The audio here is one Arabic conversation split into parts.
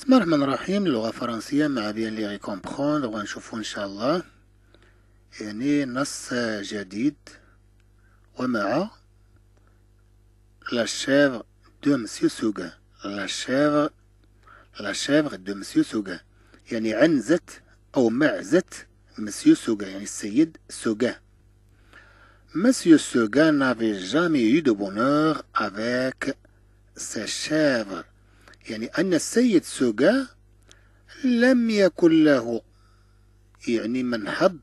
بسم الله الرحمن الرحيم اللغة الفرنسية مع bien lire et comprendre وغنشوفو إن شاء الله يعني نص جديد ومع la chèvre de Monsieur Seguin la chèvre la chèvre de Monsieur Seguin يعني عنزة أو معزة Monsieur Seguin يعني السيد Seguin Monsieur Seguin n'avait jamais eu de bonheur avec ses chèvres. يعني أن السيد سوغا لم يكن له يعني من حظ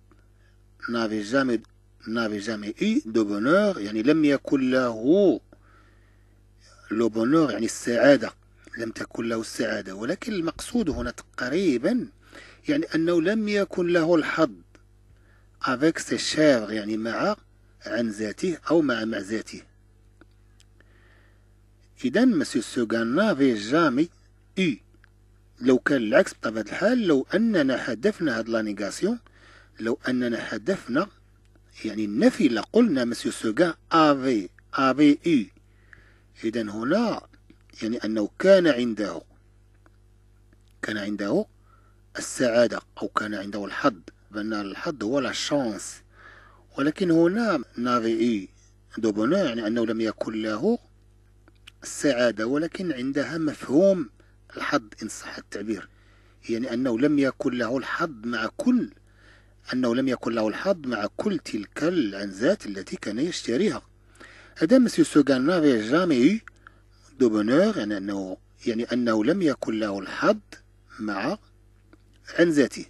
n'avait jamais n'avait jamais eu de bonheur يعني لم يكن له لو بونور يعني السعادة لم تكن له السعادة. ولكن المقصود هنا تقريبا يعني أنه لم يكن له الحظ ses chèvres يعني مع عنزاته أو مع مع عنزاته. إذا Monsieur Seguin n'avait jamais eu. لو كان العكس بطبيعة الحال لو أننا حذفنا هاد la négation لو أننا حذفنا يعني النفي لقلنا Monsieur Seguin avait avait eu. إذا هنا يعني أنه كان عنده كان عنده السعادة أو كان عنده الحظ بأن الحظ هو la chance. ولكن هنا n'avait eu. de bonheur يعني أنه لم يكن له السعادة ولكن عندها مفهوم الحظ إن صح التعبير. يعني أنه لم يكن له الحظ مع كل أنه لم يكن له الحظ مع كل تلك العنزات التي كان يشتريها. هذا Monsieur Seguin n'avait jamais de bonheur يعني أنه يعني أنه لم يكن له الحظ مع عنزاته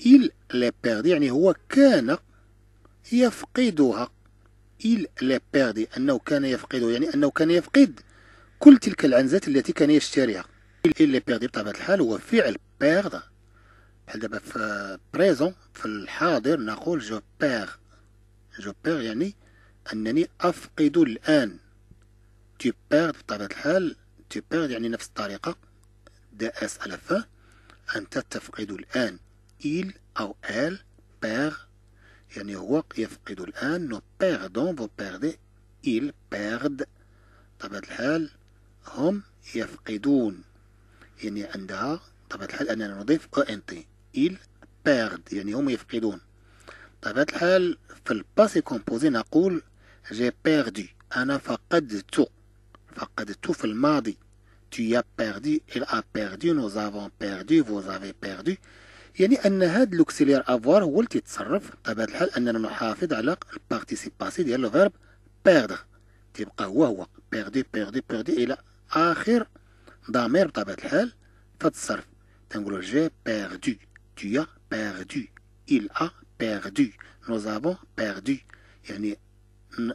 il les يعني هو كان يفقدها. Il les perdait أنه كان يفقدها يعني أنه كان يفقد كل تلك العنزات التي كان يشتريها. il les perdait بطبيعة الحال هو فعل perdre بحال دابا في présent في الحاضر نقول je perds je perds يعني أنني أفقد الآن. Tu perds بطبيعة الحال tu perds يعني نفس الطريقة. دا أس على فا. أنت تفقد الآن. il أو elle perd يعني هو يفقد الآن nous perdons vous perdez ils perdent طبيعة الحال هم يفقدون. يعني عندها طبيعة الحال أننا نضيف أنت ils perdent يعني هم يفقدون. طبيعة الحال في ال passé composé نقول j'ai perdu أنا فقدت فقدت في الماضي. Tu as perdu il a perdu nous avons perdu vous avez perdu. يعني أن هاد l'auxiliaire avoir هو اللي تيتصرف بطبيعة الحال أننا نحافظ على ال participe passé ديال le verbe perdre تيبقى هو هو. perdu perdu perdu إلى آخر ضمير بطبيعة الحال فتصرف. تنقولو j'ai perdu tu as perdu. Il a perdu. Nous avons perdu. يعني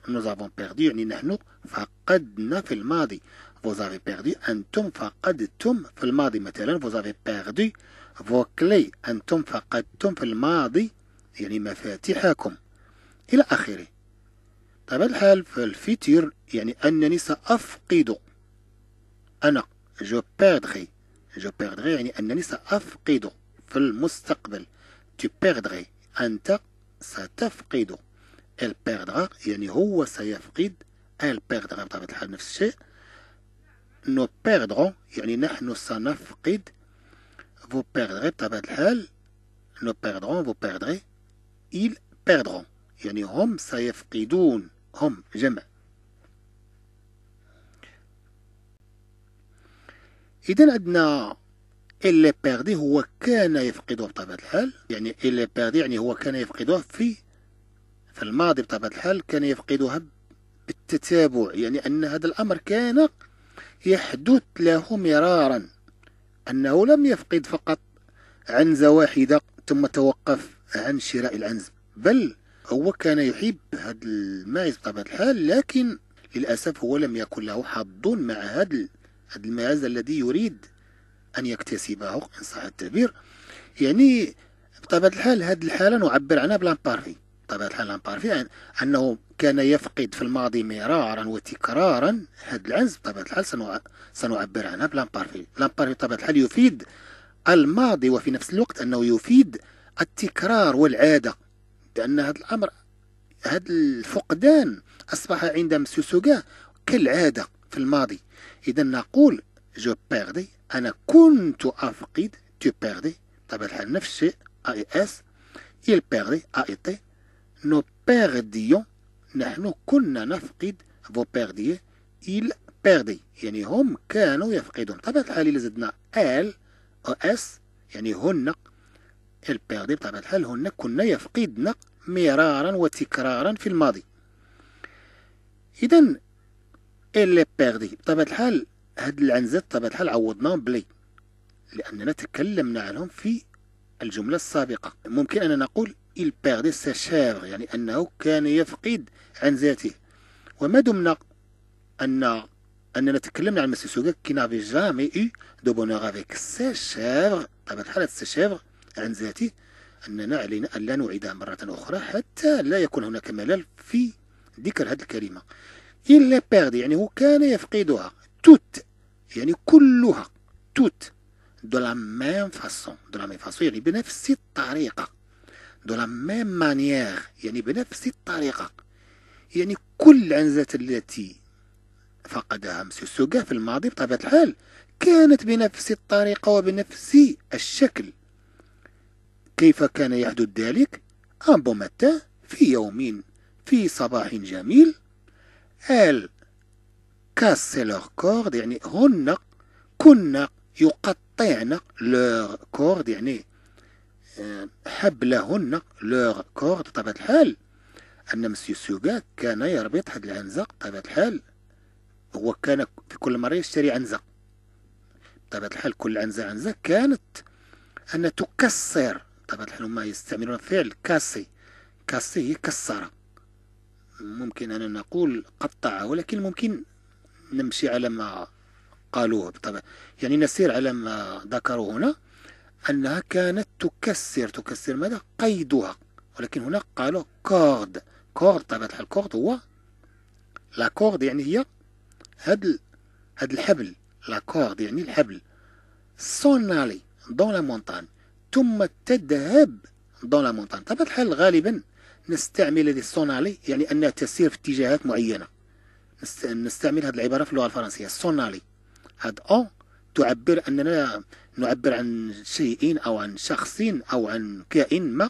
nous avons perdu. يعني نحن فقدنا في الماضي. Vous avez perdu. أنتم فقدتم في الماضي. مثلا vous avez perdu. فوكلي أنتم فقدتم في الماضي يعني مفاتيحكم. إلى آخره. طبعا الحال في الفيتير يعني أنني سأفقد. أنا جو بيردغي جو بيردغي يعني أنني سأفقد في المستقبل. tu perdrais. أنت ستفقد. elle perdra يعني هو سيفقد. elle perdra بطبيعة الحال نفس الشيء. nous perdrons يعني نحن سنفقد. Vous perdrez بطبيعة الحال nous perdrons vous perdrez. Ils perdront. يعني هم سيفقدون هم جمع إذا عندنا اللي بيردي هو كان يفقده بطبيعة الحال يعني اللي بيردي يعني هو كان يفقده في في الماضي بطبيعة الحال كان يفقدها بالتتابع يعني أن هذا الأمر كان يحدث له مرارا أنه لم يفقد فقط عنزة واحدة ثم توقف عن شراء العنز بل هو كان يحب هذا الماعز بطبيعة الحال لكن للأسف هو لم يكن له حظ مع هذا الماعز الذي يريد أن يكتسبه إن صح التعبير. يعني بطبيعة الحال هذه الحالة نعبر عنها ب l'imparfait بطبيعة الحال l'imparfait أنه كان يفقد في الماضي مرارا وتكرارا هذا العنز بطبيعة الحال سنعبر عنها ب l'imparfait l'imparfait بطبيعة الحال يفيد الماضي وفي نفس الوقت أنه يفيد التكرار والعادة لأن هذا الأمر هذا الفقدان أصبح عند مسيو كالعادة في الماضي. إذا نقول je perdais أنا كنت أفقد tu perdais. طبعا الحال نفس الشيء ais il perdait ait nous perdions نحن كنا نفقد vous perdiez il perdait يعني هم كانوا يفقدون طبعا الحال إذا زدنا ال أو إس يعني هن il perdait بطبيعة الحال هن كنا يفقدن مرارا وتكرارا في الماضي إذا اللي بيردي بطبيعة الحال هاد العنزات بطبيعة الحال عوضناهم بلي لأننا تكلمنا عنهم في الجملة السابقة ممكن أن نقول il perdait sa chèvre يعني أنه كان يفقد عنزاته وما دمنا أن أننا تكلمنا عن monsieur Seguin qui n'avait jamais eu de bonheur avec ses chèvres بطبيعة الحال ses chèvres عنزاتي أننا علينا أن لا نعيدها مرة أخرى حتى لا يكون هناك ملل في ذكر هذه الكلمة. il perdait يعني هو كان يفقدها. toutes يعني كلها. toutes de la même façon de la même façon يعني بنفس الطريقة. De la même manière يعني بنفس الطريقة. يعني كل العنزات التي فقدها monsieur Seguin في الماضي بطبيعة الحال كانت بنفس الطريقة وبنفس الشكل. كيف كان يحدث ذلك؟ un beau matin في يوم في صباح جميل. elles cassaient leur corde يعني هن كنا يقطعن leur corde يعني حبلهن leur corde بطبيعة الحال أن monsieur Seguin كان يربط هاد العنزة بطبيعة الحال. هو كان في كل مرة يشتري عنزة بطبيعة الحال كل عنزة عنزة كانت أن تكسر. طبعا هم يستعملون فعل casser. casser هي كسر ممكن أن نقول قطع ولكن ممكن نمشي على ما قالوه. بالطبع يعني نسير على ما ذكروا هنا. أنها كانت تكسر تكسر ماذا؟ قيدها. ولكن هنا قالوا corde. corde طبعا الحال corde هو la corde يعني هي هاد هاد الحبل la corde يعني الحبل. s'en allaient dans la montagne. ثم تذهب dans la montagne. طبعا الحال غالبا نستعمل هذه ال s'en allaient يعني أنها تسير في اتجاهات معينة. نستعمل هذه العبارة في اللغة الفرنسية. سونالي. هذا أو تعبر أننا نعبر عن شيء أو عن شخص أو عن كائن ما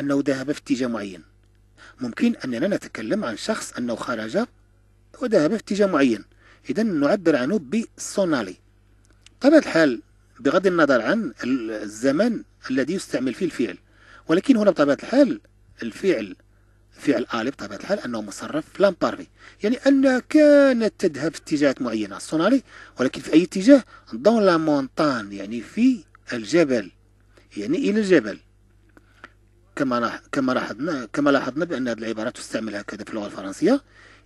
أنه ذهب في اتجاه معين. ممكن أننا نتكلم عن شخص أنه خرج وذهب في اتجاه معين. إذا نعبر عنه بسونالي طبعا الحال بغض النظر عن الزمن الذي يستعمل فيه الفعل. ولكن هنا بطبيعة الحال الفعل فعل آلي بطبيعة الحال أنه مصرف لام بارفي يعني أنها كانت تذهب في اتجاهات معينة الصونالي ولكن في أي اتجاه دون لا مونتان يعني في الجبل يعني إلى الجبل. كما كما لاحظنا كما لاحظنا بأن هذه العبارة تستعمل هكذا في اللغة الفرنسية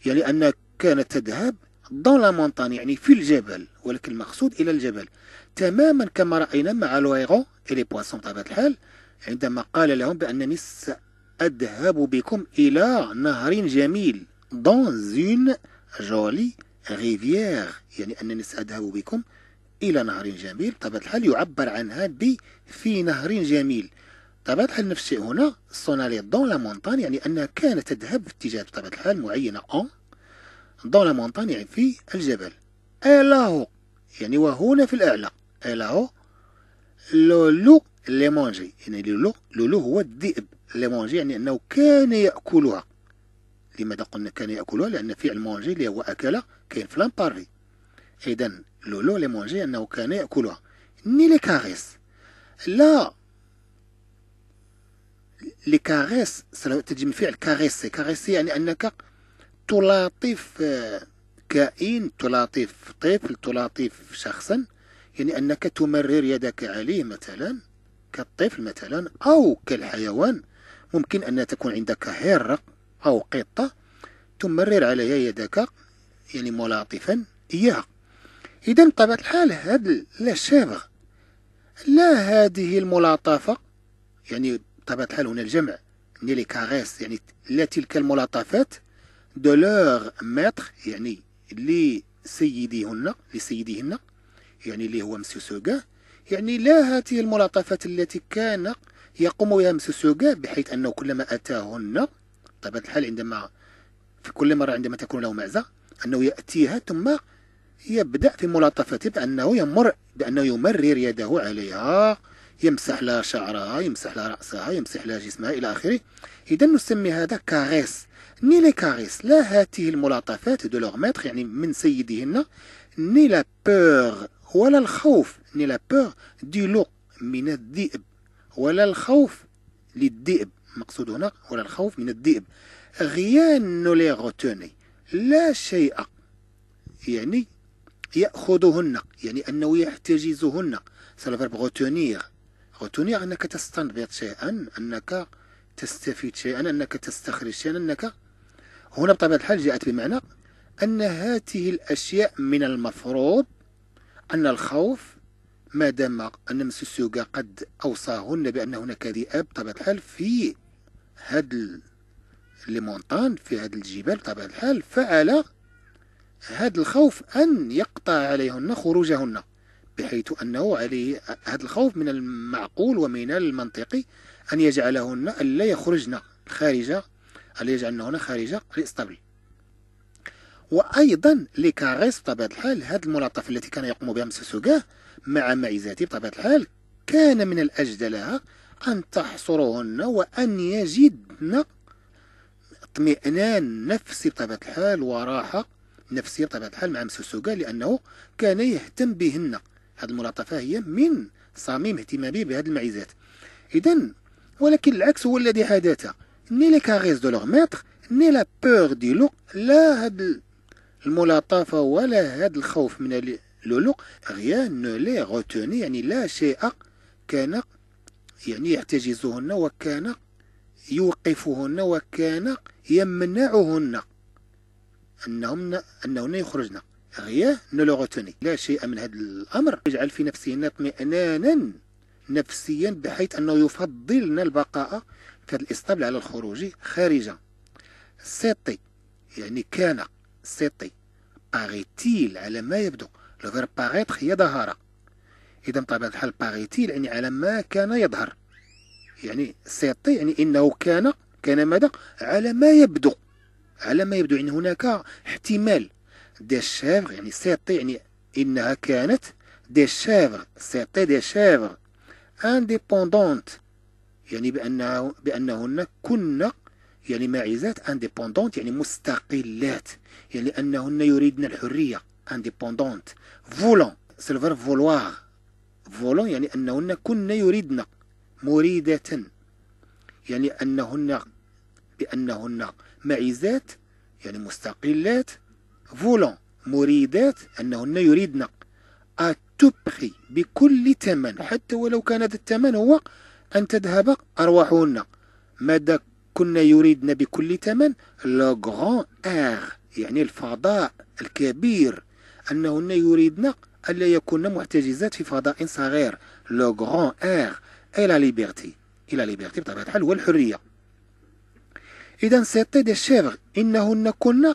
يعني أنها كانت تذهب دون لا مونتان يعني في الجبل ولكن المقصود إلى الجبل. تماما كما رأينا مع لويغو إلي بواسون بطبيعة الحال عندما قال لهم بأنني سأذهب بكم إلى نهر جميل dans une jolie rivière. يعني أنني سأذهب بكم إلى نهر جميل. بطبيعة الحال يعبر عنها ب في نهر جميل. طبيعة الحال نفس الشيء هنا سونالي دون لا مونتان يعني أنها كانت تذهب في اتجاه. بطبيعة الحال معينة أون دون لا مونتان يعني في الجبل. ألا يعني وهنا في الأعلى. ألا لولو les mangeait يعني لولو لولو هو الذئب. لي مونجي يعني أنه كان يأكلها. لماذا قلنا كان يأكلها؟ لأن فعل manger اللي هو أكل كاين في l'imparfait إذا le loup les mangeait أنه كان يأكلها. ni les caresses. لا. les caresses. تجي من فعل caresser caresser يعني أنك تلاطف كائن تلاطف طفل تلاطف شخصا. يعني أنك تمرر يدك عليه مثلا كالطفل مثلا أو كالحيوان. ممكن أن تكون عندك هرة أو قطة تمرر عليها يدك يعني ملاطفا إياها. إذا بطبيعة الحال هذا لا شابغ لا هذه الملاطفة يعني بطبيعة الحال هنا الجمع نيلي كاغيس يعني لا تلك الملاطفات de leur maître يعني لسيديهن لسيديهن يعني اللي هو monsieur Seguin يعني لا هذه الملاطفات التي كان يقوم monsieur Seguin بحيث أنه كلما أتاهن طبيعة الحال عندما في كل مرة عندما تكون له معزة أنه يأتيها ثم يبدأ في ملاطفته بأنه يمر بأنه يمرر يده عليها يمسح لها شعرها يمسح لها رأسها يمسح لها جسمها إلى آخره. إذا نسمي هذا caresses. ni les caresses. لا هاته الملاطفات de leur يعني من سيدهن. ni la peur ولا الخوف. ni la peur du loup من الذئب. ولا الخوف للذئب مقصود هنا ولا الخوف من الذئب rien les retenait. لا شيء يعني يأخذهن يعني أنه يحتجزهن. c'est ال verbe retenir retenir أنك تستنبط شيئا أنك تستفيد شيئا أنك تستخرج شيئا أنك هنا بطبيعة الحال جاءت بمعنى أن هذه الأشياء من المفروض أن الخوف ما دام أن monsieur Seguin قد أوصاهن بأن هناك ذئاب بطبيعة الحال في هاد les montagnes في هاد الجبال بطبيعة الحال فعل هذا الخوف أن يقطع عليهن خروجهن بحيث أنه عليه هذا الخوف من المعقول ومن المنطقي أن يجعلهن ألا يخرجن خارج ألا يجعلهن خارج الإسطبل وأيضا لكاريس بطبيعة الحال هذه الملاطفة التي كان يقوم بها مسوسوغاه مع معزاته بطبيعة الحال كان من الأجدى لها أن تحصرهن وأن يجدن اطمئنان نفسي بطبيعة الحال وراحة نفسية بطبيعة الحال مع monsieur Seguin لأنه كان يهتم بهن. هذه الملاطفة هي من صميم اهتمامه بهذه المعيزات. إذا ولكن العكس هو الذي حدث. ni les caresses de leur maître ni la peur du loup لا هاد الملاطفة ولا هاد الخوف من le loup rien ne les retenait يعني لا شيء كان يعني يحتجزهن وكان يوقفهن وكان يمنعهن أنهم أنهن يخرجن. غياه نلغتني لا شيء من هذا الأمر. يجعل في نفسهن اطمئنانا نفسيا بحيث أنه يفضلن البقاء في هذا الإسطبل على الخروج خارجا. سيطي يعني كان سيطي باغيتيل على ما يبدو. لو فير باغيتر هي ظهر إذا بطبيعة الحال paraît-il يعني على ما كان يظهر. يعني c'étaient يعني إنه كان كان ماذا؟ على ما يبدو. على ما يبدو. يعني هناك احتمال. des chèvres يعني c'étaient يعني إنها كانت des chèvres c'étaient des chèvres indépendantes يعني بأنه بأنهن كن يعني ماعزات indépendantes يعني مستقلات. يعني أنهن يريدن الحرية. indépendantes voulant c'est le verbe vouloir voulant يعني أنهن كن يريدن مريدة يعني أنهن بأنهن معيزات يعني مستقلات voulant مريدات أنهن يريدن à tout prix بكل ثمن حتى ولو كان هذا الثمن هو أن تذهب أرواحهن ماذا كنا يريدن بكل ثمن le grand يعني الفضاء الكبير أنهن يريدن ألا يكون محتجزات في فضاء صغير le grand air et la liberté et la liberté بطبيعة الحال والحرية إذا c'étaient des chèvres إنهن كن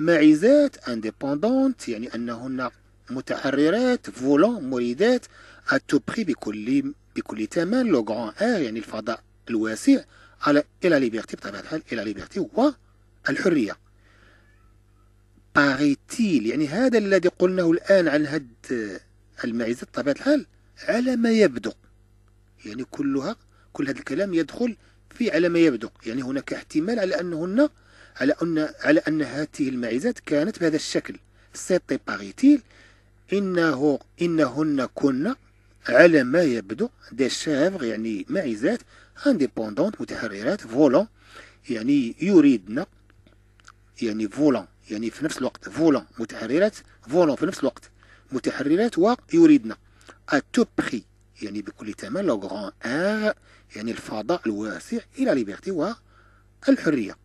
معزات indépendantes يعني أنهن متحررات voulant مريدات à tout prix بكل بكل ثمن le grand air يعني الفضاء الواسع على et la liberté بطبيعة الحال et la liberté والحرية paraît-il يعني هذا الذي قلناه الآن عن هاد المعزات بطبيعة الحال على ما يبدو. يعني كلها كل هذا الكلام يدخل في على ما يبدو. يعني هناك احتمال على أنهن على أن على أن هذه المعزات كانت بهذا الشكل. c'étaient paraît-il إنه إنهن كن على ما يبدو des chèvres يعني معزات indépendantes متحررات voulant يعني يريدن يعني voulant يعني في نفس الوقت. voulant متحررات voulant في نفس الوقت. متحررات ويريدن à tout prix يعني بكل ثمن le grand air يعني الفضاء الواسع et la liberté والحرية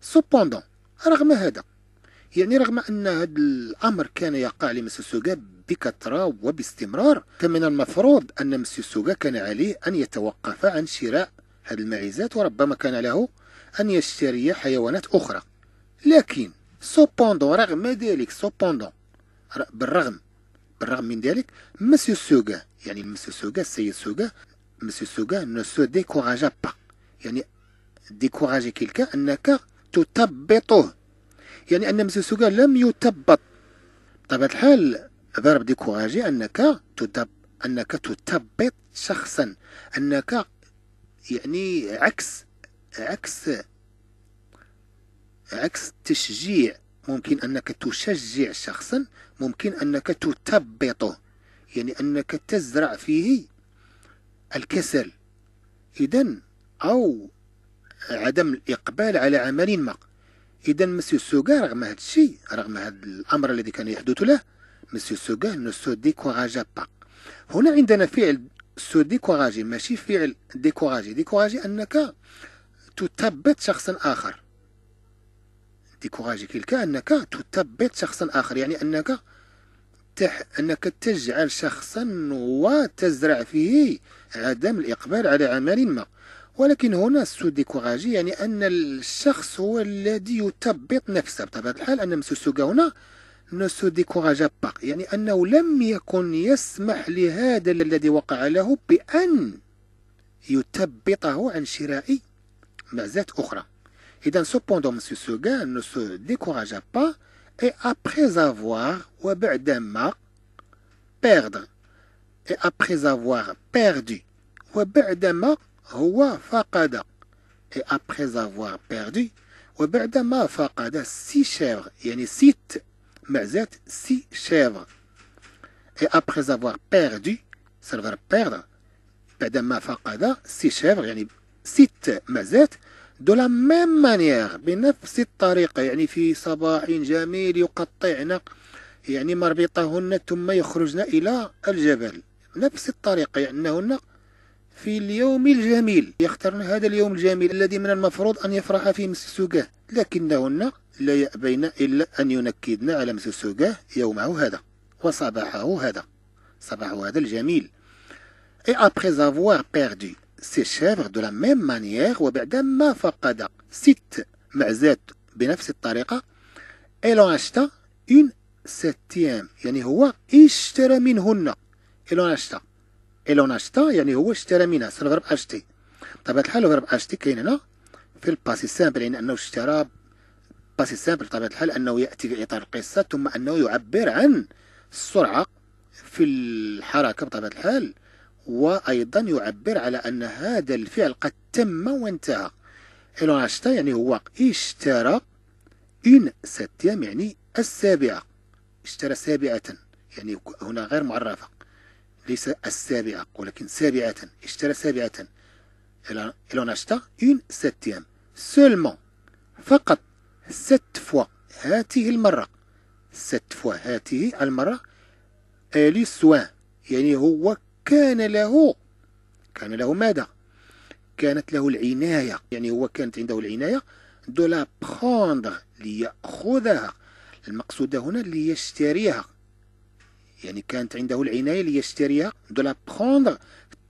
cependant رغم هذا يعني رغم أن هذا الأمر كان يقع ل monsieur Seguin بكثرة وباستمرار فمن المفروض أن monsieur Seguin كان عليه أن يتوقف عن شراء هذه المعيزات وربما كان له أن يشتري حيوانات أخرى. لكن cependant رغم ذلك cependant بالرغم بالرغم من ذلك monsieur Seguin يعني monsieur Seguin السيد Seguin Monsieur Seguin ne se découragea pas. يعني décourager quelqu'un أنك تثبطه يعني أن monsieur Seguin لم يثبط بطبيعة الحال verbe décourager أنك تتب أنك تثبط شخصا. أنك يعني عكس عكس عكس تشجيع ممكن أنك تشجع شخصا ممكن أنك تثبطه يعني أنك تزرع فيه الكسل. إذا أو عدم الإقبال على عمل ما. إذا monsieur Seguin رغم هذا الشيء رغم هذا الأمر الذي كان يحدث له monsieur Seguin ne se découragea pas هنا عندنا فعل se décourager ماشي فعل décourager décourager أنك تثبط شخصا آخر. décourager quelqu'un أنك تثبط شخصا آخر يعني أنك تح أنك تجعل شخصا وتزرع فيه عدم الإقبال على عمل ما. ولكن هنا السو ديكوراجي يعني أن الشخص هو الذي يثبط نفسه. بطبيعة الحال أن مسوسوغا هنا ne se découragea يعني أنه لم يكن يسمح لهذا الذي وقع له بأن يثبطه عن شراء معزات أخرى. إذا cependant monsieur Seguin ne se découragea pas et après avoir وبعدما perdre et après avoir perdu وبعدما هو فقد et après avoir perdu وبعدما فقد six chèvres يعني ست معزات six chèvres et après avoir perdu ça veut perdre بعدما فقد six chèvres يعني ست معزات de la même manière بنفس الطريقة يعني في صباح جميل يقطعن يعني مربطهن ثم يخرجن إلى الجبل. نفس الطريقة يعني أنهن في اليوم الجميل. يختارن هذا اليوم الجميل الذي من المفروض أن يفرح فيه مسسوقه لكنهن لا يأبين إلا أن ينكدن على مسسوقه يومه هذا وصباحه هذا صباحه هذا الجميل. Et après avoir perdu ses chèvres de la même manière وبعدما فقد. ست معزات بنفس الطريقة. il en acheta une septième يعني هو اشترى منهن. acheta il en acheta يعني هو اشترى منها. c'est le verbe acheter بطبيعة الحال ال verbe acheter كاين هنا. في ال passé simple يعني أنه اشترى passé simple. بطبيعة الحال أنه يأتي في إطار القصة ثم أنه يعبر عن السرعة في الحركة. بطبيعة الحال وأيضا يعبر على أن هذا الفعل قد تم وانتهى. il en acheta يعني هو اشترى une septième يعني السابعة. اشترى سابعة يعني هنا غير معرفة. ليس السابعة ولكن سابعة. اشترى سابعة. il en acheta une septième. seulement فقط cette fois هاته المرة. cette fois هاته المرة. il eut soin يعني هو كان له كان له ماذا؟ كانت له العناية يعني هو كانت عنده العناية de la prendre ليأخذها. المقصود هنا ليشتريها. يعني كانت عنده العناية ليشتريها de la prendre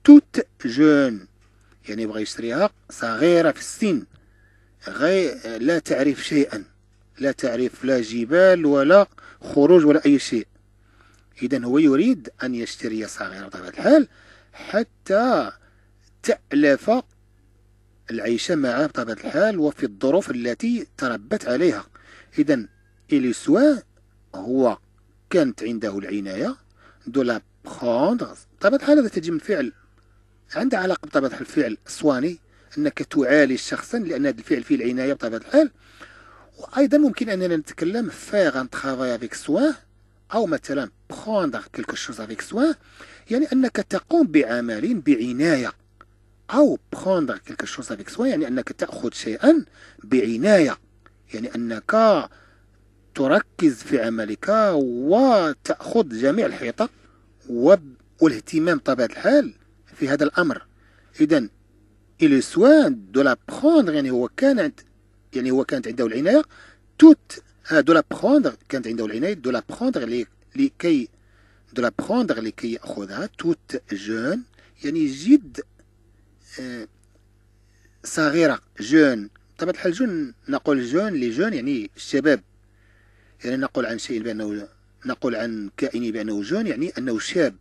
toute jeune يعني بغى يشتريها صغيرة في السن. غير لا تعرف شيئا. لا تعرف لا جبال ولا خروج ولا أي شيء. إذا هو يريد أن يشتري صغيرة بطبيعة الحال حتى تألف العيش معه بطبيعة الحال وفي الظروف التي تربت عليها. إذا إليسوا هو كانت عنده العناية دو لا بخوندغ بطبيعة الحال هذا تجي من فعل عنده علاقة بطبيعة الحال الفعل سواني أنك تعالج شخصا لأن هذا الفعل فيه العناية بطبيعة الحال. وأيضا ممكن أننا نتكلم faire un travail avec soin أو مثلا prendre quelque chose avec soin يعني أنك تقوم بعمل بعناية. أو prendre quelque chose avec soin يعني أنك تأخذ شيئا بعناية. يعني أنك تركز في عملك وتأخذ جميع الحيطة والاهتمام طبيعة الحال في هذا الأمر. إذا il eut soin de la prendre يعني هو كانت يعني هو كانت عنده العناية. toute de la prendre كانت عنده العناية de la prendre لكي de la prendre لكي يأخذها toute jeune يعني جد صغيرة jeune طبعا الحال jeune نقول jeune les jeunes يعني الشباب يعني نقول عن شيء بأنه نقول عن كائن بأنه jeune يعني أنه شاب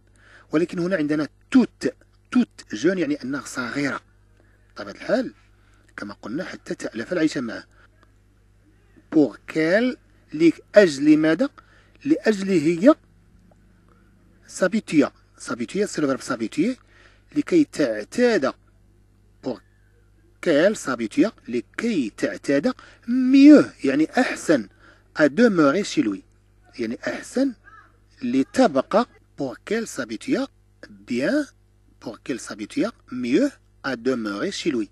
ولكن هنا عندنا toute toute jeune يعني أنها صغيرة طبعا الحال كما قلنا حتى تألف العيش معه pour qu'elle لأجل ماذا لأجل هي s'habituât s'habituât c'est le verbe s'habituer لكي تعتاد pour qu'elle s'habituât لكي تعتاد mieux يعني أحسن à demeurer chez lui. يعني أحسن لتبقى pour qu'elle s'habitue bien pour qu'elle s'habitue mieux à demeurer chez lui.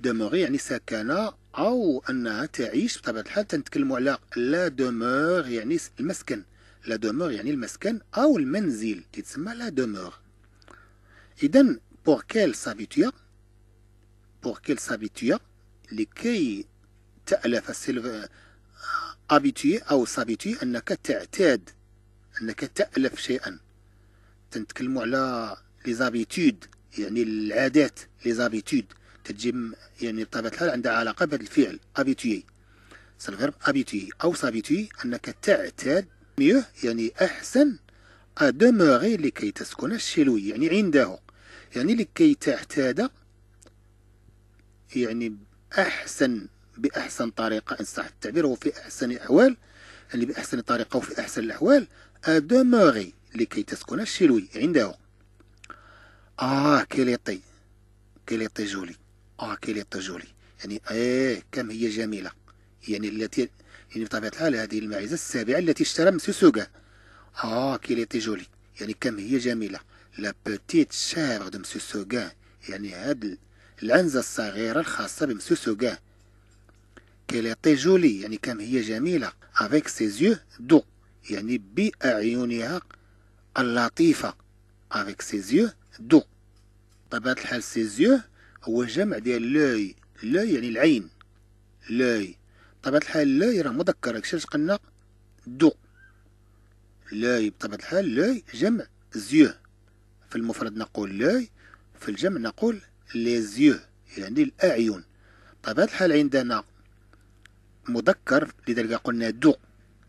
Demeurer يعني سكن أو أنها تعيش بطبيعة الحال تنتكلموا على لا demeure يعني المسكن. لا demeure يعني المسكن أو المنزل تتسمى لا demeure. إذا pour qu'elle s'habitue pour qu'elle s'habitue لكي تألف c'est le verbe habituer أو s'habituer أنك تعتاد أنك تألف شيئا. تنتكلموا على les يعني العادات les habitudes تجي يعني بطبيعة الحال عندها علاقة بهذا الفعل habituer c'est le verbe habituer أو s'habituer أنك تعتاد mieux يعني أحسن à demeurer لكي تسكن chez lui يعني عنده. يعني لكي تعتاد يعني أحسن بأحسن طريقة إن صح التعبير وفي أحسن الأحوال. يعني بأحسن طريقة وفي أحسن الأحوال أدمغي لكي تسكن الشلوي عنده. آه كيليطي كيليطي جولي كيليطي جولي يعني آه كم هي جميلة. يعني التي يعني بطبيعة الحال هذه المعزة السابعة التي اشترى مسيو Ah qu'elle était jolie يعني كم هي جميلة. la petite chèvre de monsieur Seguin. يعني هاد العنزة الصغيرة الخاصة Seguin. Qu'elle était jolie. يعني كم هي جميلة. Avec ses yeux doux. يعني بأعينها اللطيفة. Avec ses yeux doux. طبيعة الحال ses yeux هو جمع ديال l'œil l'œil يعني العين l'œil. بطبيعة الحال l'œil راه مذكر هكشي قلنا؟ doux. l'œil بطبيعة الحال l'œil جمع yeux. في المفرد نقول l'œil في الجمع نقول les yeux يعني الأعين. بطبيعة الحال عندنا مذكر لذلك قلنا doux.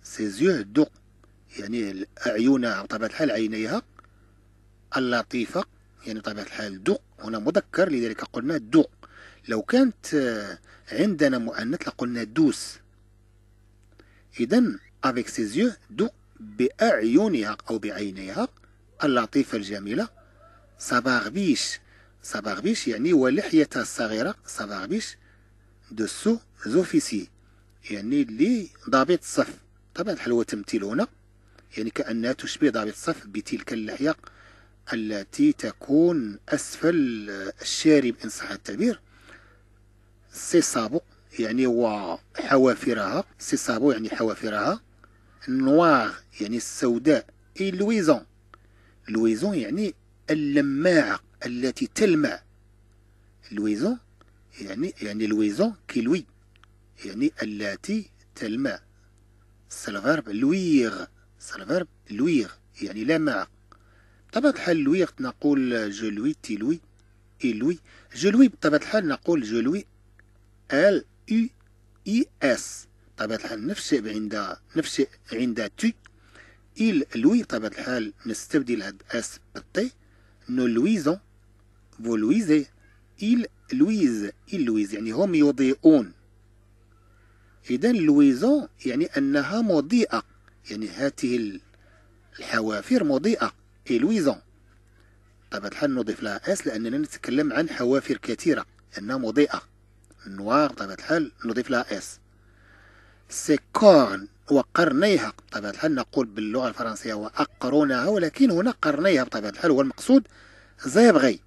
ses yeux doux. يعني أعينها بطبيعة الحال عينيها اللطيفة. يعني بطبيعة الحال دو هنا مذكر لذلك قلنا دو لو كانت عندنا مؤنث لقلنا douce. إذا avec ses yeux doux بأعينها أو بعينيها اللطيفة الجميلة. sa barbiche sa barbiche يعني ولحيتها الصغيرة sa barbiche de sous-officier يعني اللي ضابط الصف طبعا الحال هو تمثيل هنا. يعني كأنها تشبه ضابط الصف بتلك اللحية. التي تكون أسفل الشارب إن صح التعبير. ses sabots يعني وحوافرها ses sabots يعني حوافرها. noirs يعني السوداء. et luisants luisants يعني اللماعة التي تلمع. luisants يعني يعني luisants qui luit يعني التي تلمع. c'est le verbe luire c'est le verbe luire يعني لمع. بطبيعة الحال luire نقول je luis tu luis il luit je luis بطبيعة الحال نقول je luis L U I S بطبيعة الحال نفس عند نفس عند tu il luit بطبيعة الحال نستبدل هاد S بال T nous luisons vous luisez ils luisent ils luisent يعني هم يضيئون إذا luisants يعني أنها مضيئة. يعني هذه الحوافر مضيئة. et luisants. طبعا الحال نضيف لها S لأننا نتكلم عن حوافر كثيرة أنها مضيئة. noirs بطبيعة الحال نضيف لها S. ses cornes وقرنيها بطبيعة الحال نقول باللغة الفرنسية وأقرونها ولكن هنا قرنيها. بطبيعة الحال هو المقصود zébrées.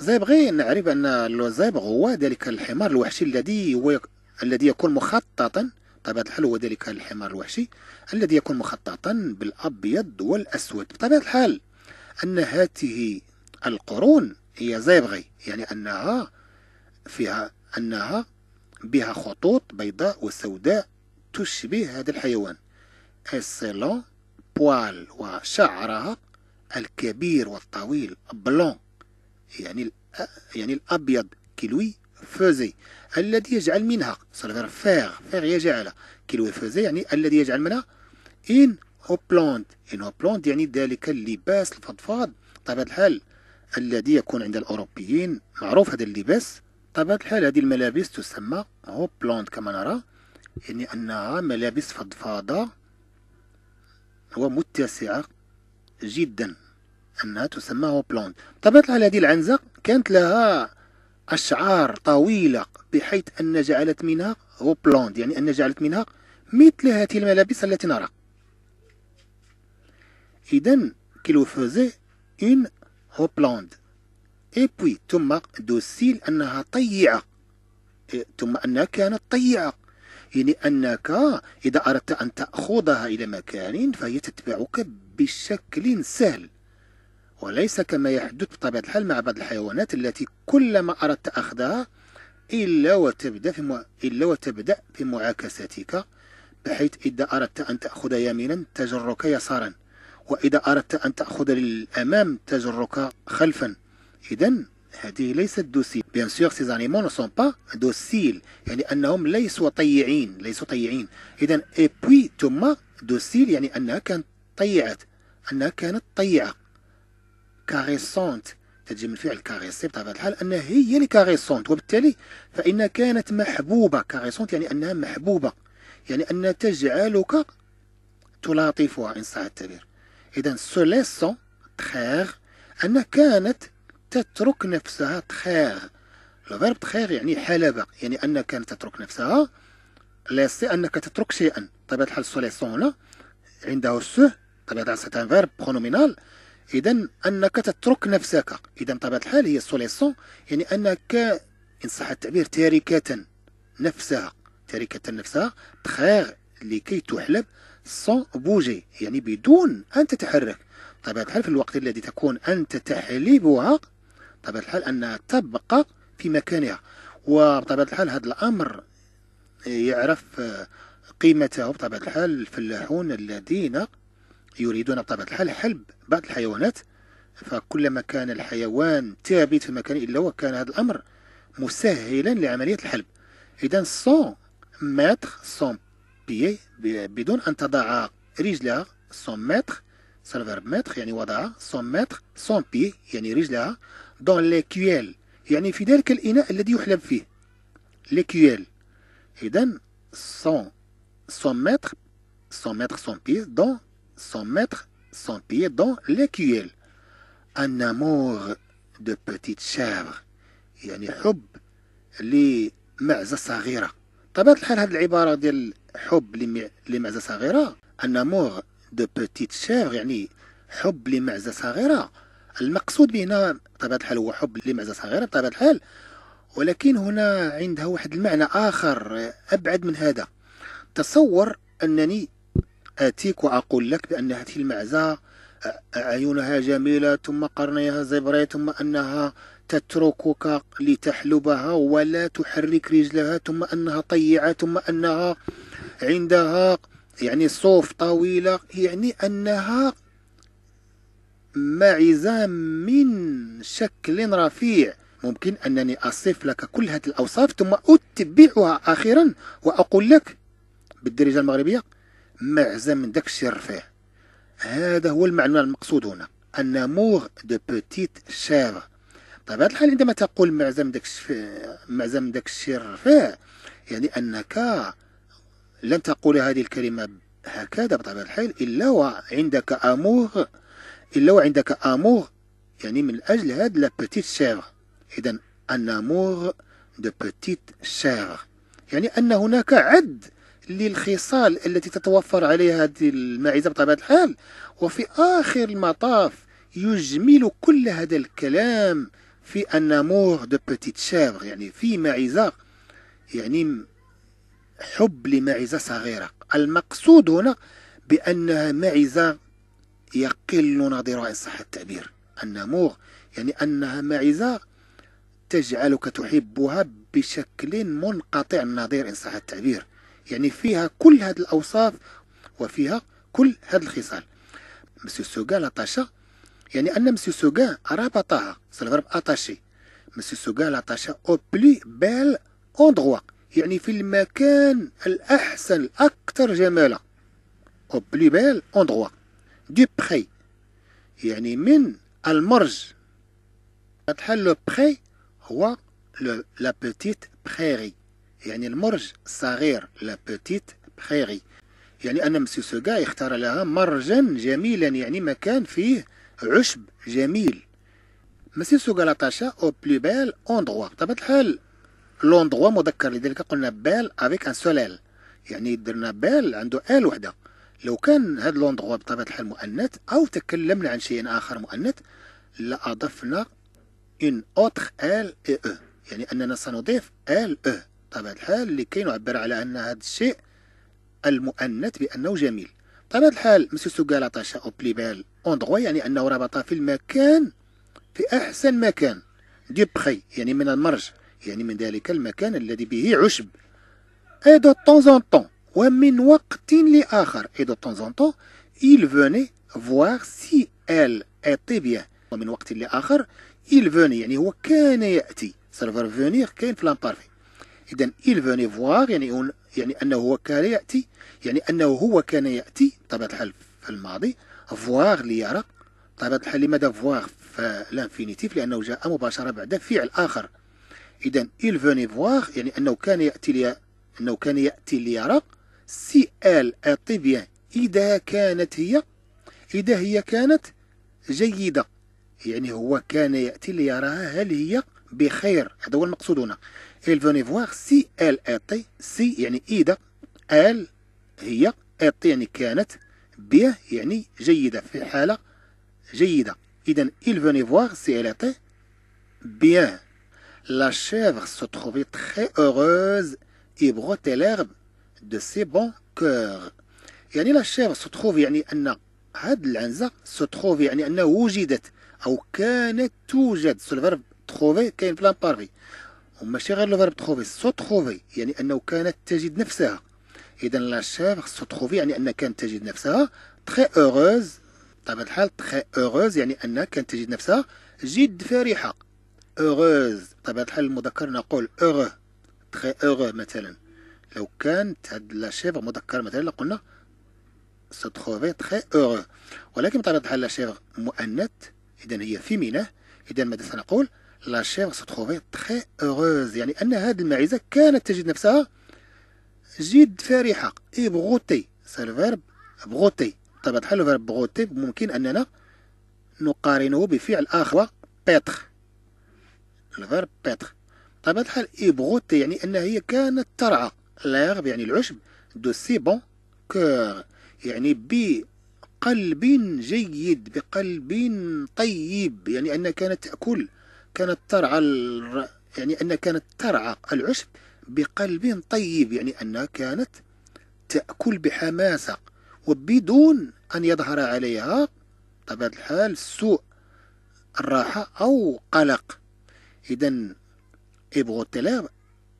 zébrées نعرف لو زيبغ هو ذلك الحمار الوحشي الذي هو الذي يكون مخططا. بطبيعة الحال هو ذلك الحمار الوحشي الذي يكون مخططا بالأبيض والأسود. بطبيعة الحال أن هذه القرون هي زيبغي يعني أنها فيها أنها بها خطوط بيضاء وسوداء تشبه هذا الحيوان. السيلون بوال وشعرها الكبير والطويل blancs يعني يعني الأبيض qui lui faisaient الذي يجعل منها c'est faire faire يجعل qui lui faisaient يعني الذي يجعل منها une houppelande une houppelande يعني ذلك اللباس الفضفاض طبيعة الحال الذي يكون عند الأوروبيين. معروف هذا اللباس؟ طبيعة الحال هذه الملابس تسمى houppelande كما نرى يعني أنها ملابس فضفاضة. ومتسعة جدا أنها تسمى houppelande طبعا الحال هذه العنزة كانت لها أشعار طويلة بحيث أن جعلت منها houppelande يعني أن جعلت منها مثل هذه الملابس التي نرى. إذن qui lui faisaient une houppelande et puis ثم docile أنها طيعة. ثم أنها كانت طيعة. يعني أنك إذا أردت أن تأخذها إلى مكان فهي تتبعك بشكل سهل. وليس كما يحدث بطبيعة الحال مع بعض الحيوانات التي كلما أردت أخذها إلا وتبدأ في مع... إلا وتبدأ في معاكستك. بحيث إذا أردت أن تأخذ يمينا تجرك يسارا. وإذا أردت أن تأخذ للأمام تجرك خلفا. إذا هذه ليست docile bien sûr ces animaux sont pas dociles يعني أنهم ليسوا طيعين ليسوا طيعين. إذا et puis ثم docile يعني أنها كانت طيعت أنها كانت طيعة. caressante تجي من فعل caresser بطبيعة الحال أنها هي اللي caressante وبالتالي فإنها كانت محبوبة. caressante يعني أنها محبوبة. يعني أنها تجعلك تلاطفها إن صح التعبير إذا se laissant traire أنها كانت تترك نفسها traire. ال verbe traire يعني حلبة يعني أنها كانت تترك نفسها laisser أنك تترك شيئا. طبيعة الحال se laissant هنا عنده se طبيعة الحال c'est un verbe pronominal إذا أنك تترك نفسك. إذا طبيعة الحال هي se laissant يعني أنك إن صح التعبير تاركة نفسها. تاركة نفسها traire لكي تحلب. sans bouger يعني بدون أن تتحرك. طبيعة الحال في الوقت الذي تكون أنت تحلبها؟ طبيعة الحال أنها تبقى في مكانها. وبطبيعة الحال هذا الأمر يعرف قيمته. بطبيعة الحال الفلاحون الذين يريدون بطبيعة الحال حلب بعض الحيوانات. فكلما كان الحيوان ثابت في مكانه إلا وكان هذا الأمر مسهلا لعملية الحلب. إذا sans mettre son pied بدون أن تضع رجلها sans mettre sans verbe mettre يعني وضع sans mettre son pied يعني رجلها dans l'écuelle يعني في ذلك الإناء الذي يحلب فيه. l'écuelle إذا sans sans mettre sans mettre son pied dans sans mettre, son pied dans l'écuelle. Un amour de petite chèvre يعني حب لمعزة صغيرة. طبيعة الحال هذه العبارة ديال حب لمعزة صغيرة. un amour de petite chèvre يعني حب لمعزة صغيرة. المقصود به هنا بطبيعة الحال هو حب لمعزة صغيرة بطبيعة الحال. ولكن هنا عندها واحد المعنى آخر أبعد من هذا. تصور أنني آتيك وأقول لك بأن هذه المعزة عيونها جميلة ثم قرنيها zébrées ثم أنها تتركك لتحلبها ولا تحرك رجلها ثم أنها طيعة ثم أنها عندها يعني صوف طويلة يعني أنها معزة من شكل رفيع. ممكن أنني أصف لك كل هذه الأوصاف ثم أتبعها أخيرا وأقول لك بالدرجة المغربية معزة من داك الشيء الرفيع. هذا هو المعنى المقصود هنا un amour de petite chèvre. طبعا الحال عندما تقول معزة من داك من الشيء الرفيع يعني أنك لن تقول هذه الكلمة هكذا بطبيعة الحال إلا وعندك amour إلا وعندك amour يعني من أجل هذا la petite chèvre إذا un de petite chèvre يعني أن هناك عد للخصال التي تتوفر عليها هذه المعزة بطبيعة الحال. وفي آخر المطاف يجمل كل هذا الكلام في un amour de petite chèvre يعني في معزة يعني حب لمعزة صغيرة. المقصود هنا بأنها معزة يقل نظيرها إن صح التعبير. un amour يعني أنها معزة تجعلك تحبها بشكل منقطع النظير إن صح التعبير. يعني فيها كل هذه الأوصاف وفيها كل هذه الخصال. monsieur Seguin l'attacha يعني أن monsieur Seguin ربطها c'est ال verbe attacher. monsieur Seguin l'attacha au plus bel endroit يعني في المكان الأحسن الأكثر جمالا. au plus bel endroit du pré يعني من المرج. تحل le pré هو la petite prairie يعني المرج صغير la petite prairie يعني أن monsieur Seguin اختار لها مرجا جميلا يعني مكان فيه عشب جميل. monsieur Seguin l'attacha au plus bel endroit بطبيعة الحال l'endroit مذكر لذلك قلنا bel avec un seul l يعني درنا bel عنده l وحده. لو كان هذا l'endroit بطبيعة الحال مؤنث أو تكلمنا عن شيء آخر مؤنث لأضفنا un autre l et e يعني أننا سنضيف l e بطبيعة الحال لكي نعبر على أن هذا الشيء المؤنث بأنه جميل. بطبيعة الحال monsieur Seguin l'attacha au plus bel endroit يعني أنه ربط في المكان في أحسن مكان du pré يعني من المرج. يعني من ذلك المكان الذي به عشب. اي دو طون ان طون ومن وقت لآخر et de temps en temps il venait voir si elle était bien. ومن وقت لآخر il venait يعني هو كان يأتي c'est ال verbe venir كاين في l'imparfait إذا il venait voir يعني يعني أنه هو كان يأتي يعني أنه هو كان يأتي بطبيعة الحال في الماضي voir ليرى بطبيعة الحال لماذا voir في l'infinitif لأنه جاء مباشرة بعد فعل آخر إذا il venait voir يعني أنه كان يأتي لي أنه كان يأتي ليرى si elle était bien إذا كانت هي إذا هي كانت جيدة. يعني هو كان يأتي ليراها هل هي بخير. هذا هو المقصود هنا. Il venait voir si elle était si يعني إذا ال هي était يعني كانت بيه يعني جيدة في حالة جيدة. إذا il venait voir si elle était bien. La chèvre se trouvait très heureuse et broutait l'herbe de si bon cœur. يعني لا شير ستخوف يعني أن هاد العنزة ستخوف يعني أنه وجدت أو كانت توجد. se ال verbe trouver كاين ب l'imparfait وماشي غير le verbe trouver se trouvait يعني أنه كانت تجد نفسها. إذا la chèvre se trouvait يعني أنها كانت تجد نفسها très heureuse بطبيعة الحال très heureuse يعني أنها كانت تجد نفسها جد فرحة heureuse بطبيعة الحال المذكر نقول أوغو تخي أوغو مثلا. لو كانت هاد la chèvre مذكر مثلا لقلنا se trouvait très heureux ولكن بطبيعة الحال la chèvre مؤنث إذا هي féminin إذا ماذا سنقول؟ la chèvre se trouvait très heureuse يعني أن هذه المعزة كانت تجد نفسها جد فرحة. et broutait c'est ال verbe brouter. بطبيعة الحال ال verbe brouter ممكن أننا نقارنه بفعل آخر. paître ال verbe paître. بطبيعة الحال et broutait يعني أنها هي كانت ترعى l'herbe يعني العشب de si bon cœur يعني بقلب جيد بقلب طيب يعني أنها كانت تأكل كانت ترعى يعني أنها كانت ترعى العشب بقلب طيب يعني أنها كانت تأكل بحماسة وبدون أن يظهر عليها طبيعة الحال سوء الراحة أو قلق. إذا et broutait l'herbe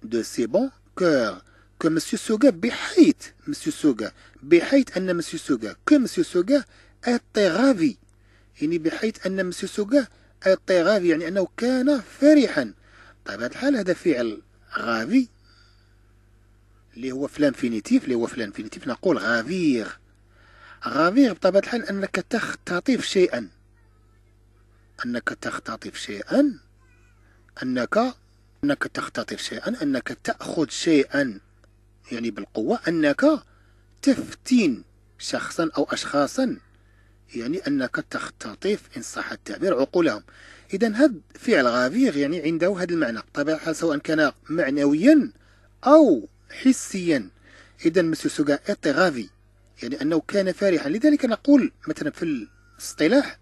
de si bon cœur que Monsieur Seguin بحيث Monsieur Seguin. بحيث أن Monsieur Seguin. Que Monsieur Seguin était ravi. يعني بحيث أن Monsieur Seguin était ravi. يعني أنه كان فرحا طيب هذا الحال هذا فعل غافي اللي هو في ال infinitif اللي هو في ال infinitif نقول ravir. ravir بطبيعة الحال أنك تختطف شيئا. أنك تختطف شيئا. أنك أنك تختطف شيئا أنك تأخذ شيئا يعني بالقوة أنك تفتن شخصا أو أشخاصا يعني أنك تختطف إن صح التعبير عقولهم. إذا هذا فعل ravir يعني عنده هذا المعنى بطبيعة سواء كان معنويا أو حسيا. إذا Monsieur Seguin était ravi يعني أنه كان فرحا لذلك نقول مثلا في الاصطلاح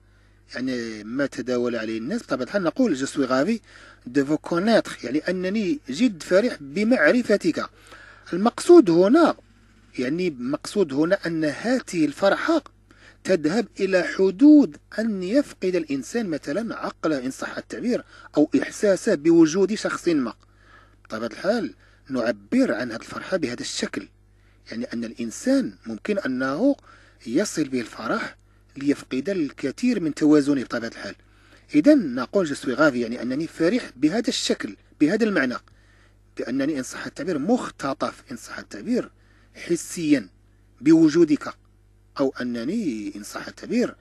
يعني ما تداول عليه الناس بطبيعة الحال نقول je suis ravi de vous connaître يعني أنني جد فرح بمعرفتك. المقصود هنا يعني مقصود هنا أن هذه الفرحة تذهب إلى حدود أن يفقد الإنسان مثلا عقله إن صح التعبير أو إحساسه بوجود شخص ما. بطبيعة الحال نعبر عن هذه الفرحة بهذا الشكل يعني أن الإنسان ممكن أنه يصل به الفرح ليفقد الكثير من توازنه بطبيعة الحال. إذا نقول جسوي غافي يعني أنني فرح بهذا الشكل بهذا المعنى. بأنني إن صح التعبير مختطف إن صح التعبير حسيا بوجودك. أو أنني إن صح التعبير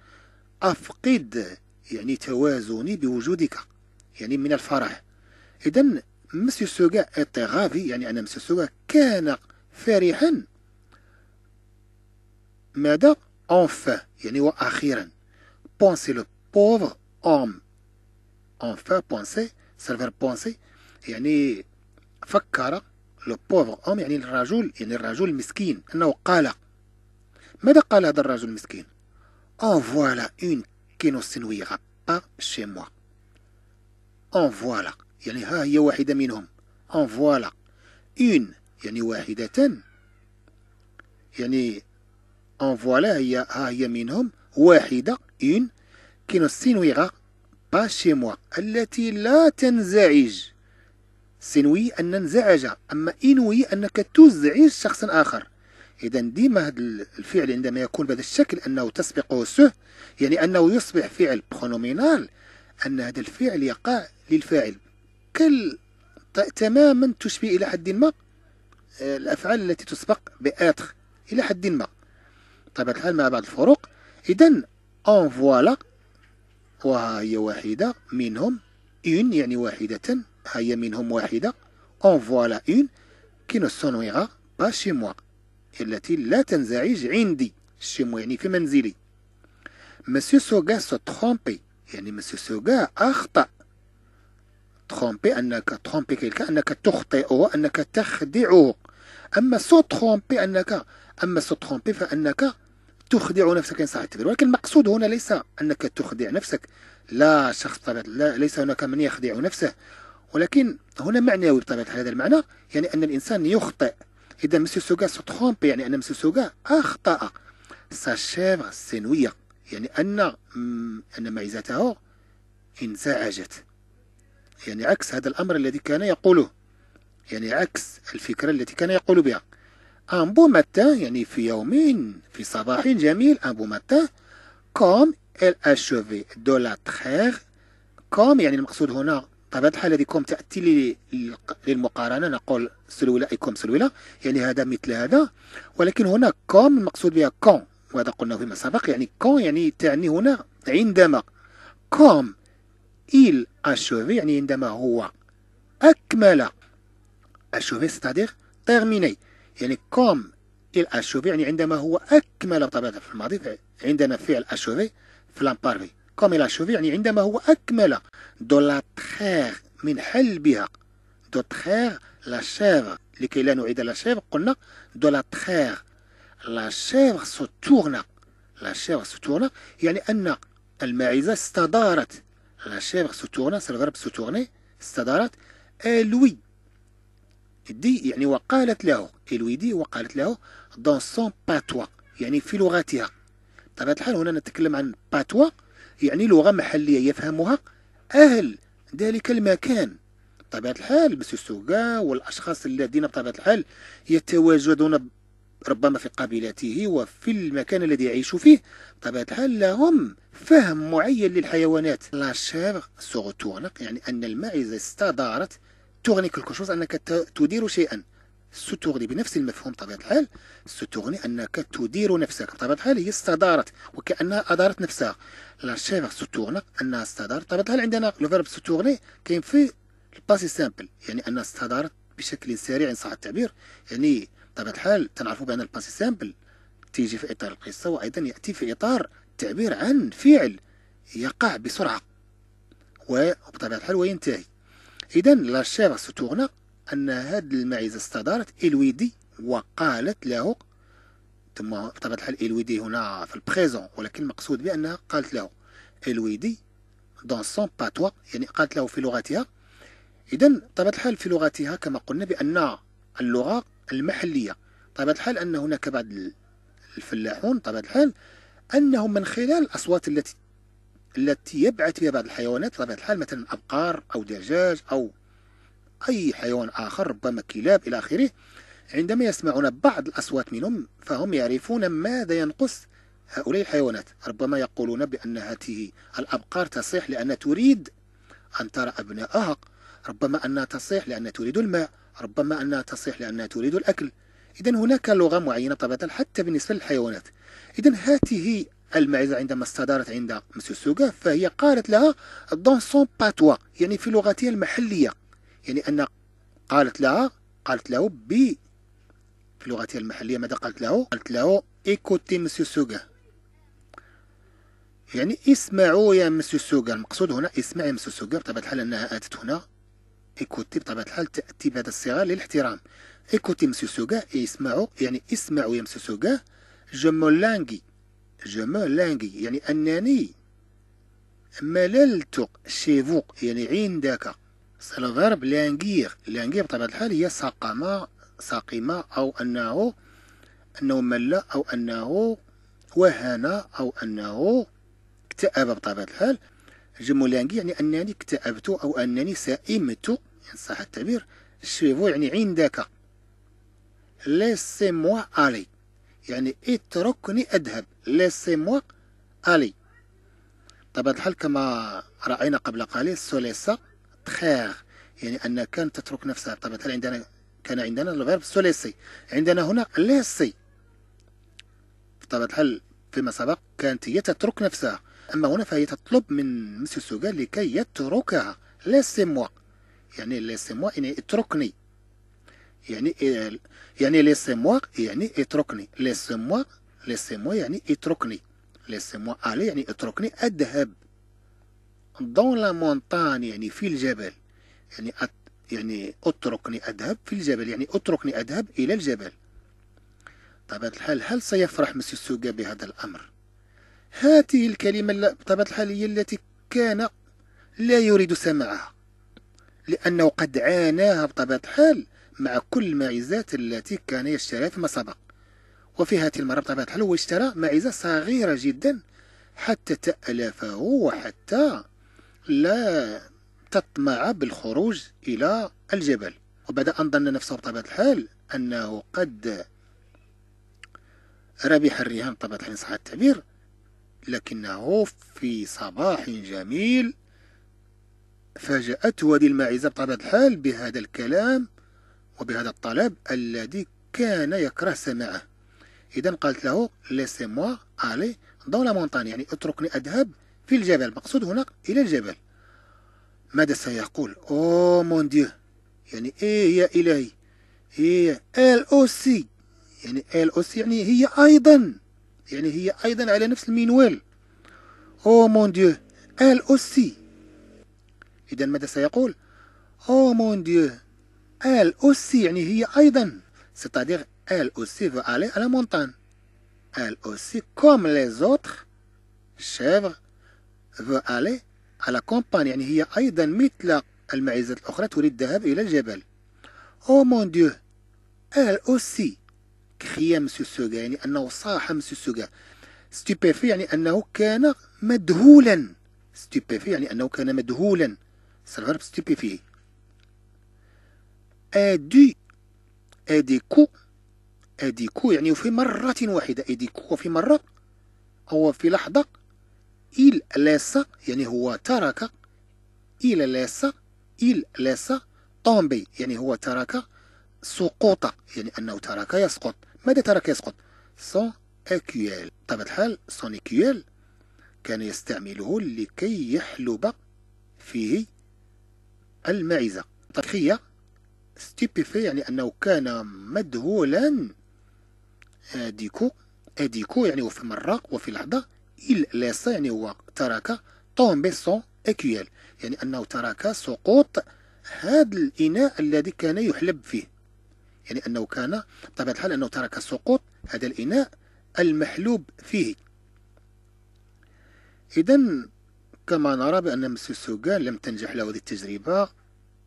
أفقد يعني توازني بوجودك. يعني من الفرح. إذا Monsieur Seguin était ravi يعني أن Monsieur Seguin كان فرحا. ماذا؟ Enfin يعني وأخيرا pensait le pauvre homme. Enfin penser سيرفر بونسي يعني فكر le pauvre homme يعني الرجل يعني الرجل المسكين انه قال ماذا قال هذا الرجل المسكين en voilà une qui ne s'ennuiera pas chez moi en voilà يعني ها هي واحدة منهم en voilà une يعني واحدة يعني en voilà هي ها هي منهم واحدة une qui ne s'ennuiera pas chez moi التي لا تنزعج s'ennuyer أن ننزعج أما ennuyer أنك تزعج شخصا آخر إذا ديما هذا الفعل عندما يكون بهذا الشكل أنه تسبقه se يعني أنه يصبح فعل pronominal أن هذا الفعل يقع للفاعل كل تماما تشبه إلى حد ما الأفعال التي تسبق ب être إلى حد ما طبعا الحال مع بعض الفروق؟ إذا en voilà وهي واحدة منهم une يعني واحدة هي منهم واحدة voilà une qui ne s'ennuiera pas chez moi التي لا تنزعج عندي chez moi يعني في منزلي. Monsieur Seguin se trompait يعني Monsieur Seguin أخطأ. tromper أنك tromper quelqu'un أنك تخطئه أنك تخدعه. أما se tromper أنك أما se tromper فأنك تخدع نفسك إن صح التعبير ولكن المقصود هنا ليس أنك تخدع نفسك. لا شخص لا ليس هناك من يخدع نفسه. ولكن هنا معنوي بطبيعة هذا المعنى. يعني أن الإنسان يخطئ. إذا Monsieur Seguin se يعني أن Monsieur Seguin أخطأ. sa chèvre s'ennuya يعني أن أن معزته انزعجت. يعني عكس هذا الأمر الذي كان يقوله. يعني عكس الفكرة التي كان يقول بها. un beau matin يعني في يوم في صباح جميل un beau matin comme il achevait de la traire comme يعني المقصود هنا طبيعة الحال هذه comme تأتي للمقارنة نقول celui-là est comme celui-là يعني هذا مثل هذا. ولكن هنا comme المقصود بها quand وهذا قلنا فيما سبق يعني quand يعني تعني هنا عندما. comme il achevait يعني عندما هو أكمل. achevait c'est-à-dire terminait يعني comme il achevait يعني عندما هو أكمل بطبيعة في الماضي عندنا فعل achever في l'imparfait. comme il achevait يعني عندما هو أكمل de la traire من حلبها. de traire la chèvre لكي لا نعيد la chèvre قلنا de la traire la chèvre se retourna la chèvre se retourna يعني أن الماعزة استدارت. la chèvre se retourna c'est le verbe se retourner استدارت et lui dit يعني وقالت له et lui dit وقالت له dans son patois يعني في لغتها. طبعا الحال هنا نتكلم عن patois يعني لغة محلية يفهمها أهل ذلك المكان. بطبيعة الحال monsieur Seguin والأشخاص الذين بطبيعة الحال يتواجدون ربما في قبيلته وفي المكان الذي يعيش فيه. بطبيعة الحال لهم فهم معين للحيوانات. لا شير سو يعني أن المعزة استدارت تغني كل أنك تدير شيئا. ستغني بنفس المفهوم بطبيعة الحال. ستغني أنك تدير نفسك بطبيعة الحال. هي استدارت وكأنها أدارت نفسها. لا شيفر ستغنى أنها استدارت بطبيعة الحال عندنا. لو فيرب ستغني كاين في الباسي سامبل يعني أنها استدارت بشكل سريع إن صح التعبير. يعني بطبيعة الحال تنعرفوا بأن ال passé simple تيجي في إطار القصة وأيضا يأتي في إطار التعبير عن فعل يقع بسرعة. وبطبيعة الحال وينتهي. إذا la chèvre se retourna أن هذه المعزة استدارت et lui dit وقالت له ثم بطبيعة الحال et lui dit هنا في ال présent ولكن المقصود بأنها قالت له et lui dit dans son patois يعني قالت له في لغتها. إذا طبيعة الحال في لغتها كما قلنا بأن اللغة المحلية. طبيعة الحال أن هناك بعض الفلاحون طبيعة الحال أنهم من خلال الأصوات التي التي يبعث بها بعض الحيوانات طبيعة الحال مثلا أبقار أو دجاج أو أي حيوان آخر ربما كلاب إلى آخره عندما يسمعون بعض الأصوات منهم فهم يعرفون ماذا ينقص هؤلاء الحيوانات. ربما يقولون بأن هذه الأبقار تصيح لأن تريد أن ترى أبنائها ربما أنها تصيح لأنها تريد الماء ربما أنها تصيح لأنها تريد الأكل. إذا هناك لغة معينة طبعا حتى بالنسبة للحيوانات. إذا هذه المعزة عندما استدارت عند monsieur Seguin فهي قالت لها dans son patois يعني في لغتها المحلية. يعني أن قالت لها قالت له ب في لغتها المحلية. ماذا قالت له؟ قالت له écoutez monsieur Seguin يعني اسمعوا يا monsieur Seguin المقصود هنا اسمع يا monsieur Seguin بطبيعة الحال أنها أتت هنا écoutez بطبيعة الحال تأتي بهذا الصيغة للاحترام. écoutez monsieur Seguin اسمعوا. يعني اسمعوا يا monsieur Seguin je me me languis يعني أنني مللت chez vous يعني عندك le verbe languir languir بطبيعة الحال هي ساقمة ساقمة أو أنه أنه مل أو أنه وهن أو أنه اكتئب بطبيعة الحال. جمولانجي يعني أنني اكتئبت أو أنني سئمت يعني صح التعبير شيفو يعني عندك. ليسي موا ألي يعني اتركني أذهب ليسي موا ألي بطبيعة الحال كما رأينا قبل قليل سوليسا تخير يعني أن كانت تترك نفسها بطبيعة الحال عندنا كان عندنا le verbe se laisser عندنا هنا laisser بطبيعة الحال فيما سبق كانت هي تترك نفسها. أما هنا فهي تطلب من monsieur Seguin لكي يتركها. laissez-moi يعني laissez-moi يعني اتركني. يعني يعني laissez-moi يعني اتركني laissez-moi laissez-moi يعني اتركني laissez-moi aller يعني اتركني اذهب dans la montagne يعني في الجبل. يعني أت يعني أتركني أذهب في الجبل. يعني أتركني أذهب إلى الجبل. بطبيعة الحال هل سيفرح مسيو سوغا بهذا الأمر؟ هذه الكلمة بطبيعة الحال هي التي كان لا يريد سماعها. لأنه قد عاناها. بطبيعة الحال مع كل الماعزات التي كان يشتريها فيما سبق. وفي هذه المرة بطبيعة الحال هو اشترى معزة صغيرة جدا حتى تألفه وحتى لا تطمع بالخروج إلى الجبل. وبدأ أن ظن نفسه بطبيعة الحال أنه قد ربح الرهان طبعا إن صح التعبير لكنه في صباح جميل فاجأته هذه الماعزة بطبيعة الحال بهذا الكلام وبهذا الطلب الذي كان يكره سماعه. إذا قالت له ليسي موا aller dans la montagne يعني اتركني أذهب في الجبل. مقصود هنا إلى الجبل. ماذا سيقول؟ oh mon Dieu يعني إيه يا إلهي؟ هي elle aussi يعني elle aussi يعني هي أيضا. يعني هي أيضا على نفس المنوال. oh mon Dieu elle aussi إذا ماذا سيقول؟ oh mon Dieu elle aussi يعني هي أيضا c'est-à-dire elle aussi veut aller à la montagne. Elle aussi comme les autres chèvres veut aller à la campagne يعني هي أيضا مثل المعزات الأخرى تريد الذهاب إلى الجبل oh mon Dieu elle aussi cria monsieur Seguin يعني أنه صاح monsieur Seguin stupéfait يعني أنه كان مذهولا stupéfait يعني أنه كان مذهولا c'est le verbe stupéfier أدي et du coup أديكو يعني في مرة واحدة. أديكو في مرة أو في لحظة. il laissa يعني هو ترك. il laissa il laissa tomber يعني هو ترك. سقوط يعني أنه ترك يسقط. ماذا ترك يسقط؟ son écuelle بطبيعة الحال son écuelle كان يستعمله لكي يحلب فيه المعزة. cria stupéfait يعني أنه كان مذهولا. du coup et du coup يعني وفي مرة وفي لحظة il laissa يعني هو ترك tomber son écuelle يعني أنه ترك سقوط هذا الإناء الذي كان يحلب فيه. يعني أنه كان بطبيعة الحال أنه ترك سقوط هذا الإناء المحلوب فيه. إذا كما نرى بأن مسيو سوغان لم تنجح له هذه التجربة.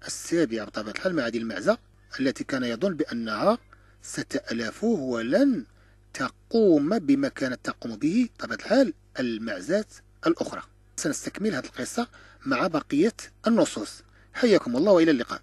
السابعة بطبيعة الحال مع هذه المعزة التي كان يظن بأنها ستألفه ولن تقوم بما كانت تقوم به بطبيعة الحال المعزات الأخرى. سنستكمل هذه القصة مع بقية النصوص. حياكم الله وإلى اللقاء.